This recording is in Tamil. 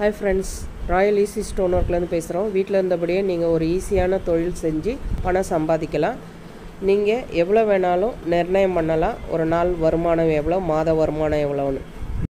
Hi friends royal easy stone ஒர்க்லேருந்து பேசுகிறோம் வீட்டில் இருந்தபடியே நீங்கள் ஒரு ஈஸியான தொழில் செஞ்சு பணம் சம்பாதிக்கலாம். நீங்கள் எவ்வளோ வேணாலும் நிர்ணயம் பண்ணலாம். ஒரு நாள் வருமானம் எவ்வளோ மாத வருமானம் எவ்வளோன்னு